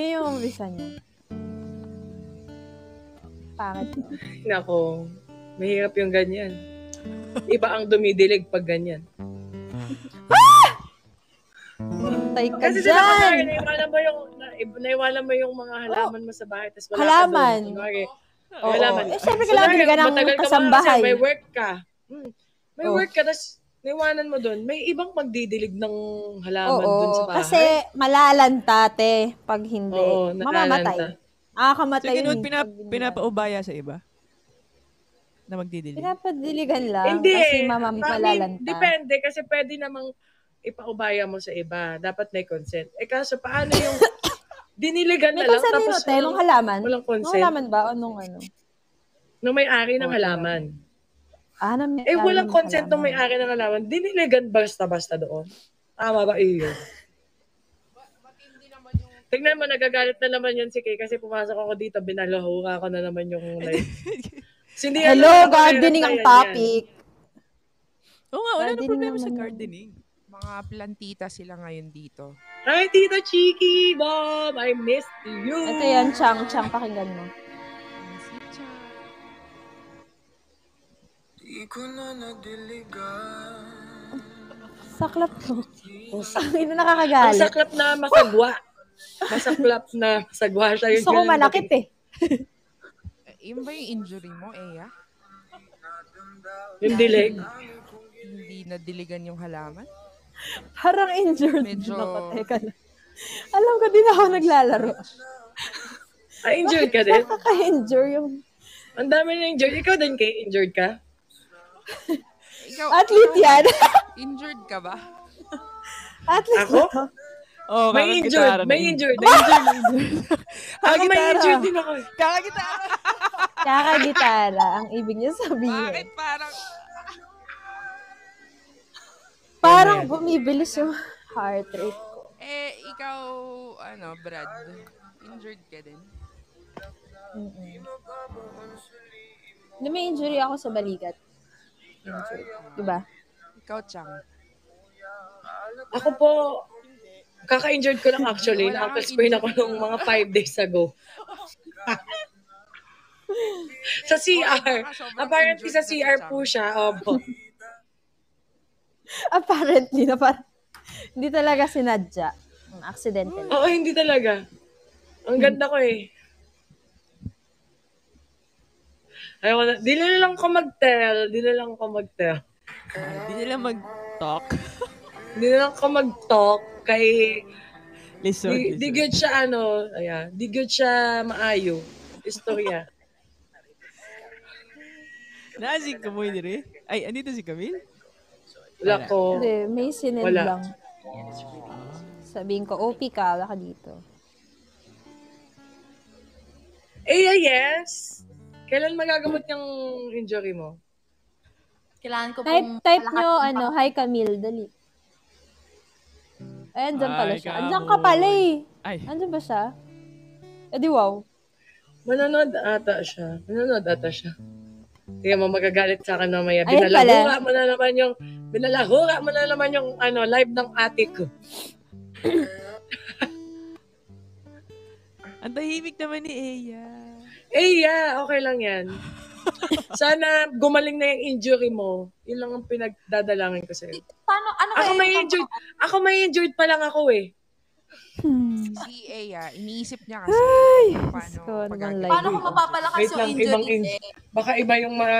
Yun yung umpisa niya. Pangit. Nako, mahirap yung ganyan. Iba ang dumidilig pag ganyan. Tay ka Kasi sila kasi, dyan. naiwala mo yung, na- naiwala mo yung mga halaman mo sa bahay, tapos wala Halaman. ka doon. Oo. halaman. Eh, syempre kailangan talaga ng ka kasambahay. kasi, may work ka. Hmm. May Oh. work ka, tapos naiwanan mo doon. May ibang magdidilig ng halaman doon sa Oo, bahay. kasi malalanta, te, pag hindi. Oo, Mamamatay. Nakakamatay So, eh, pinap, pinapaubaya sa iba? Na magdidilig? Pinapadiligan lang. Hindi Kasi eh. mama, I mean. Depende, kasi pwede namang ipaubaya mo sa iba. Dapat may consent. Eh kaso, paano yung diniligan May na lang, consent din tapos te, nung halaman. walang Nung consent. halaman ba? O nung ano? Nung may-ari ng Oo, halaman. Ah, nung may Eh, walang ng consent ng may-ari ng halaman. Diniligan basta-basta doon. Tama ba iyo? Tingnan mo, nagagalit na naman yun si Kay kasi pumasok ako dito, binalahura ko na naman yung live. Hindi Hello, gardening na ang topic. Oo nga, wala na problema sa gardening. Mga plantita sila ngayon dito. Hi, Tita Chiki, Bob! I missed you! Ito yan, Chang. Chang, pakinggan mo. Saklap ko. Ang sak- Ang ina Ang nakakagalit. saklap na masagwa. Masaklap na masagwa siya. Yun Gusto ko yun. manakit eh. Eh, Yun ba yung injury mo, Eya? Yung dilig. Hindi nadiligan yung halaman? Parang injured. Medyo- Ako, teka lang. Alam ko din ako naglalaro. Ah, injured ka din? Nakaka-injure yung Ang dami na injured. Ikaw din kay injured ka? Ikaw, athlete ikaw, yan. Injured ka ba? athlete Ako? ba to? Oh, May injured. May injured. Ako may Kakagitara. injured din ako. eh. Kakagitara! Kakagitara, ang ibig niya sabihin. Bakit parang... Parang bumibilis yung heart rate ko. Eh, ikaw, ano, Brad, injured ka din? Mm-mm. Hindi, may injury ako sa balikat. Injury. Diba? Ikaw, Chang. Ako po, kaka-injured ko lang actually. Wala Nakapal kang sprain ako nung mga five days ago. sa CR. Apparently sa CR po siya. Opo. Apparently na parang hindi talaga sinadya. Accidental. Oo, hindi talaga. Ang ganda ko eh. Ayoko na. Di na lang ko mag-tell. Di na lang ko mag-tell. Hindi nila mag-talk. Di na lang ko mag-talk kay... Listen, Di, di listen. good siya ano. Ayan. Di good siya maayo. Istorya. Na si Kamoy dire? Ay, andito si Camille? Wala ko. Hindi, may sinend Wala. lang. Sabihin ko, OP ka, wala ka dito. Eh, yes. Kailan magagamot yung injury mo? Kailangan ko Type, pong type nyo, ano, hi Camille, dali. Ay, andyan pala siya. Andyan ka Kamoy. pala eh. Ay, Andyan ba siya? Eh di wow. Manonood ata siya. Manonood ata siya. Hindi mo magagalit sa akin mamaya. Ayun Binalahura pala. mo na naman yung binalahura mo na naman yung ano live ng ate ko. ang tahimik naman ni Eya. Eh, yeah, okay lang yan. Sana gumaling na yung injury mo. Yun lang ang pinagdadalangin ko sa'yo. Paano, ano Ako may injured. Ako may injured pa lang ako eh. Hmm. Si Eya, iniisip niya kasi Ay, paano. Paano kung mapapalakas Wait yung lang, injury? ibang in- eh? Baka iba yung mga